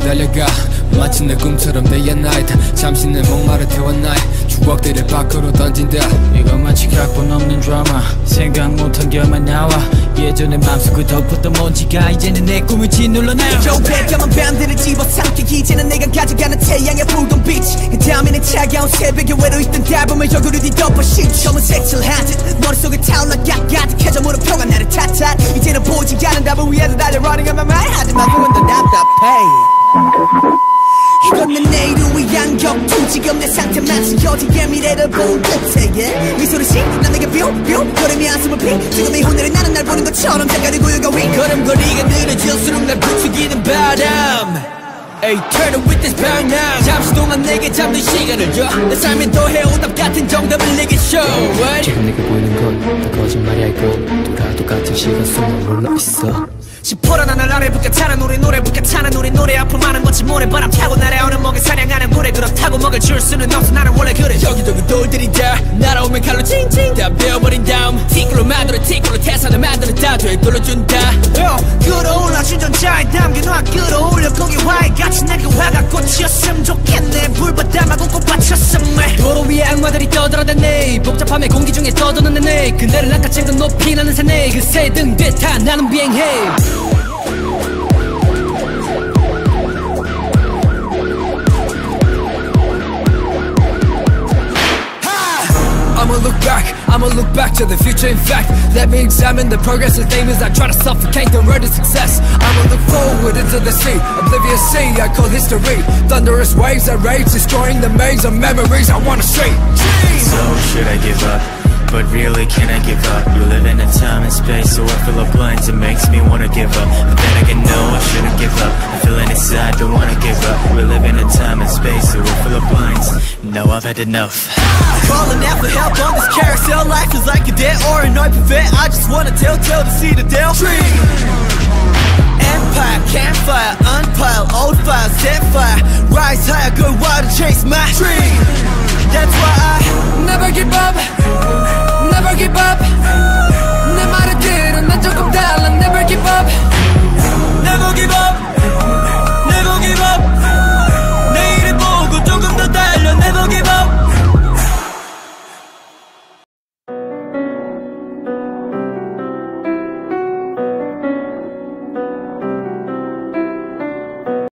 달려가. 마치 내 꿈처럼 night. 잠시 내 목마를 태워 나의 추억들을 밖으로 던진다. 이건 마치 각본 없는 드라마. 생각 못한 결만 나와. 예전에 맘속을 덮었던 먼지가 이제는 내 꿈을 짓눌러 나 조백감한 밤들을 집어삼켜. 이제는 내가 가져가는 태양의 붉은 빛그 다음에는 차가운 새벽에 외로 있던 달밤을 얼굴을 뒤덮어 신 검은색 칠한 듯 머릿속에 타올라 가득해져 물음표가 나를 탓탓 이제는 보지 않은 답을 위해서 달려 running on my mind 하지만 그건 더 답답해 이건 내 내일을 위한 격투 지금 내 상태 마치 어디의 미래를 본 yeah. 미소를 씩난 내게 뿅뿅. 걸음이 한숨을 피. 지금 이 오늘의 나는 날 보는 것처럼 색깔이 고요가 위. 걸음걸이가 느려질수록 날 부추기는 바람. Hey, turn it with this now 잠시 동안 내게 잠든 시간을 줘내 삶에 더해 오답 같은 정답을 내게 show? 지금 내게 보이는 건다 거짓말이 아니고 둘다 똑같은 시간 속에 몰라 있어 시퍼런 하늘 아래 불같아는 우리 노래 불같아는 우리 노래. 앞을 많은 멋진 모래바람 타고 날아오는 먹을 사냥하는 노래. 그렇다고 먹을 줄 수는 없어. 나는 원래 그래. 여기저기 돌들이 다. 날아오면 칼로 칭칭 다 베어버린 다음. 티끌로 만들어 티끌로 태산을 만들어 다 되돌려준다. 요 끌어올라 주전자에 담겨놔 끌어올려 거기 같이 떠들어대네 복잡함에 공기 중에 떠도는 내 그네를 낚아챈 건 높이 나는 새네 그새 등 뒤에 타 나는 비행해 I'ma look back, I'ma look back to the future in fact Let me examine the progress of things as I try to suffocate the road to success I'ma look forward into the sea, oblivious sea I call history Thunderous waves that rage, destroying the maze of memories I wanna see So should I give up? But really, can I give up? We live in a time and space, so I fill up blinds. It makes me wanna give up. But then I again, no, I shouldn't give up. I'm feeling inside, don't wanna give up. We live in a time and space, so I fill up blinds. No, I've had enough. Calling out for help on this carousel Life is like a dead or an open vet I just wanna tell, tell to see the Dell Tree Empire, campfire, unpile, old fire, set fire Rise higher, go wild and chase my dream That's why I Never give up